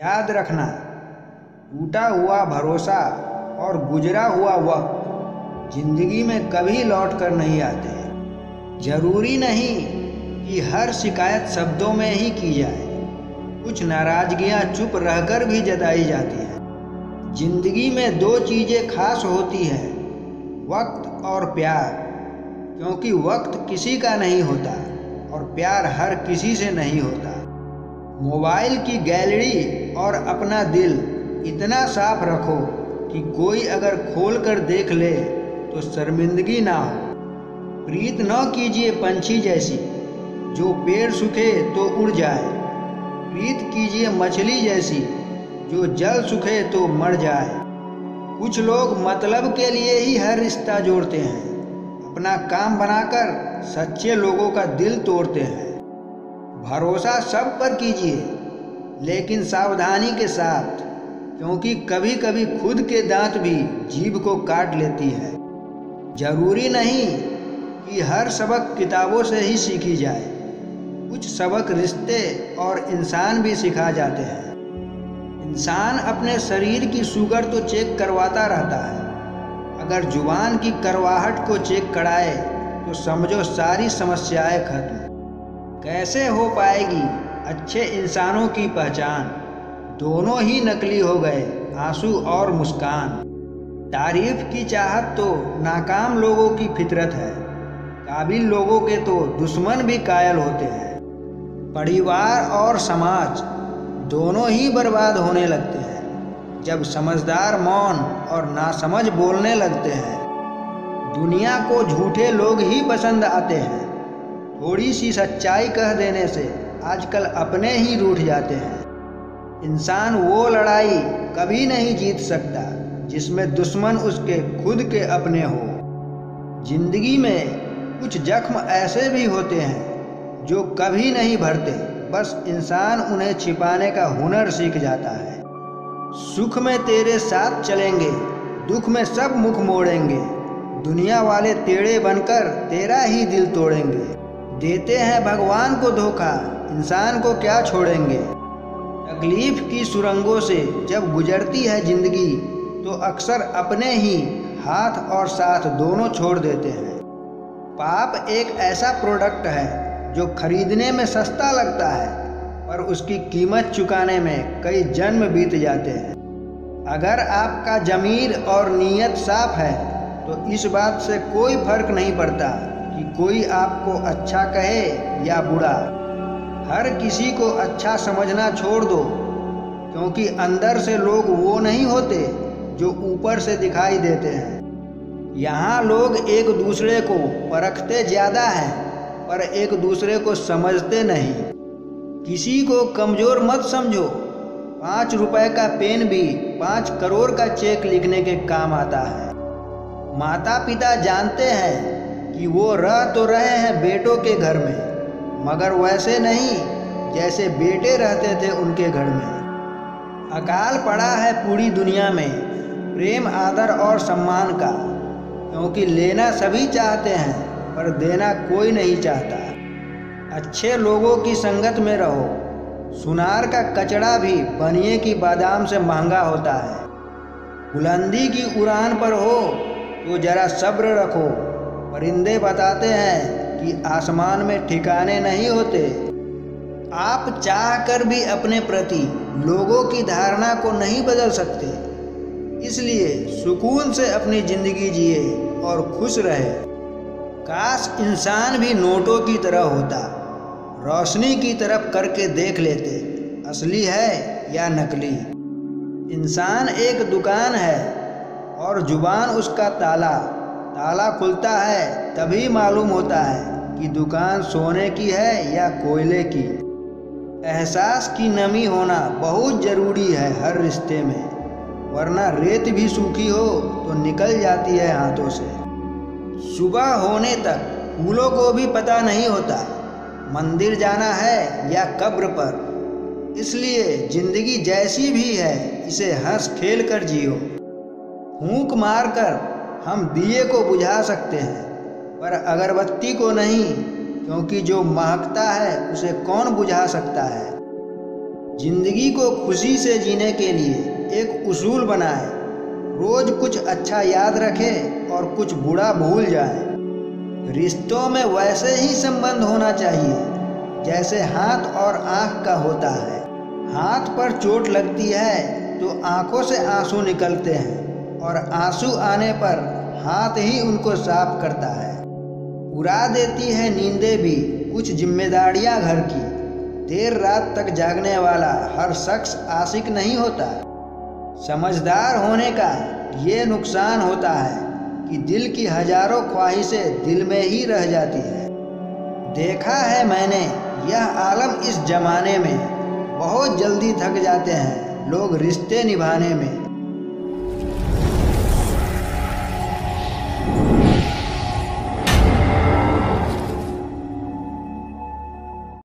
याद रखना, टूटा हुआ भरोसा और गुजरा हुआ वक्त ज़िंदगी में कभी लौट कर नहीं आते। ज़रूरी नहीं कि हर शिकायत शब्दों में ही की जाए। कुछ नाराजगियाँ चुप रहकर भी जताई जाती हैं। ज़िंदगी में दो चीज़ें खास होती हैं, वक्त और प्यार। क्योंकि वक्त किसी का नहीं होता और प्यार हर किसी से नहीं होता। मोबाइल की गैलरी और अपना दिल इतना साफ़ रखो कि कोई अगर खोल कर देख ले तो शर्मिंदगी ना हो। प्रीत न कीजिए पंछी जैसी, जो पेड़ सूखे तो उड़ जाए। प्रीत कीजिए मछली जैसी, जो जल सूखे तो मर जाए। कुछ लोग मतलब के लिए ही हर रिश्ता जोड़ते हैं। अपना काम बनाकर सच्चे लोगों का दिल तोड़ते हैं। भरोसा सब पर कीजिए। लेकिन सावधानी के साथ, क्योंकि कभी कभी खुद के दांत भी जीभ को काट लेती है। ज़रूरी नहीं कि हर सबक किताबों से ही सीखी जाए। कुछ सबक रिश्ते और इंसान भी सिखा जाते हैं। इंसान अपने शरीर की शुगर तो चेक करवाता रहता है। अगर ज़ुबान की करवाहट को चेक कराए तो समझो सारी समस्याएँ खत्म। कैसे हो पाएगी? अच्छे इंसानों की पहचान। दोनों ही नकली हो गए, आँसू और मुस्कान। तारीफ़ की चाहत तो नाकाम लोगों की फितरत है। काबिल लोगों के तो दुश्मन भी कायल होते हैं। परिवार और समाज दोनों ही बर्बाद होने लगते हैं, जब समझदार मौन और नासमझ बोलने लगते हैं। दुनिया को झूठे लोग ही पसंद आते हैं। थोड़ी सी सच्चाई कह देने से आजकल अपने ही रूठ जाते हैं। इंसान वो लड़ाई कभी नहीं जीत सकता, जिसमें दुश्मन उसके खुद के अपने हो। ज़िंदगी में कुछ जख्म ऐसे भी होते हैं, जो कभी नहीं भरते, बस इंसान उन्हें छिपाने का हुनर सीख जाता है। सुख में तेरे साथ चलेंगे, दुख में सब मुख मोड़ेंगे, दुनिया वाले टेढ़े बनकर तेरा ही दिल तोड़ेंगे। देते हैं भगवान को धोखा, इंसान को क्या छोड़ेंगे? तकलीफ़ की सुरंगों से जब गुजरती है ज़िंदगी तो अक्सर अपने ही हाथ और साथ दोनों छोड़ देते हैं। पाप एक ऐसा प्रोडक्ट है, जो खरीदने में सस्ता लगता है, पर उसकी कीमत चुकाने में कई जन्म बीत जाते हैं। अगर आपका जमीर और नीयत साफ़ है तो इस बात से कोई फ़र्क नहीं पड़ता। कि कोई आपको अच्छा कहे या बुरा। हर किसी को अच्छा समझना छोड़ दो, क्योंकि अंदर से लोग वो नहीं होते जो ऊपर से दिखाई देते हैं। यहाँ लोग एक दूसरे को परखते ज़्यादा हैं, पर एक दूसरे को समझते नहीं। किसी को कमज़ोर मत समझो। पाँच रुपए का पेन भी पाँच करोड़ का चेक लिखने के काम आता है। माता पिता जानते हैं कि वो रह तो रहे हैं बेटों के घर में, मगर वैसे नहीं, जैसे बेटे रहते थे उनके घर में। अकाल पड़ा है पूरी दुनिया में, प्रेम, आदर और सम्मान का, क्योंकि लेना सभी चाहते हैं, पर देना कोई नहीं चाहता। अच्छे लोगों की संगत में रहो, सुनार का कचड़ा भी बनिए की बादाम से महँगा होता है। बुलंदी की उड़ान पर हो तो जरा सब्र रखो परिंदे बताते हैं कि आसमान में ठिकाने नहीं होते। आप चाह कर भी अपने प्रति लोगों की धारणा को नहीं बदल सकते। इसलिए सुकून से अपनी ज़िंदगी जिए और खुश रहे। काश इंसान भी नोटों की तरह होता, रोशनी की तरफ़ करके देख लेते, असली है या नकली। इंसान एक दुकान है और ज़ुबान उसका ताला ताला खुलता है, तभी मालूम होता है कि दुकान सोने की है या कोयले की। एहसास की नमी होना बहुत ज़रूरी है हर रिश्ते में, वरना रेत भी सूखी हो तो निकल जाती है हाथों से। सुबह होने तक फूलों को भी पता नहीं होता, मंदिर जाना है या कब्र पर। इसलिए ज़िंदगी जैसी भी है, इसे हंस खेल कर जियो। फूंक मार कर हम दिए को बुझा सकते हैं, पर अगरबत्ती को नहीं, क्योंकि जो महकता है, उसे कौन बुझा सकता है? ज़िंदगी को खुशी से जीने के लिए एक उसूल बनाए। रोज कुछ अच्छा याद रखे और कुछ बुरा भूल जाए। रिश्तों में वैसे ही संबंध होना चाहिए, जैसे हाथ और आँख का होता है। हाथ पर चोट लगती है तो आँखों से आँसू निकलते हैं, और आँसू आने पर हाथ ही उनको साफ़ करता है। उड़ा देती है नींदें भी कुछ जिम्मेदारियाँ घर की। देर रात तक जागने वाला हर शख्स आशिक नहीं होता। समझदार होने का ये नुकसान होता है कि दिल की हज़ारों ख्वाहिशें दिल में ही रह जाती है। देखा है मैंने, यह आलम इस जमाने में बहुत जल्दी थक जाते हैं लोग रिश्ते निभाने में।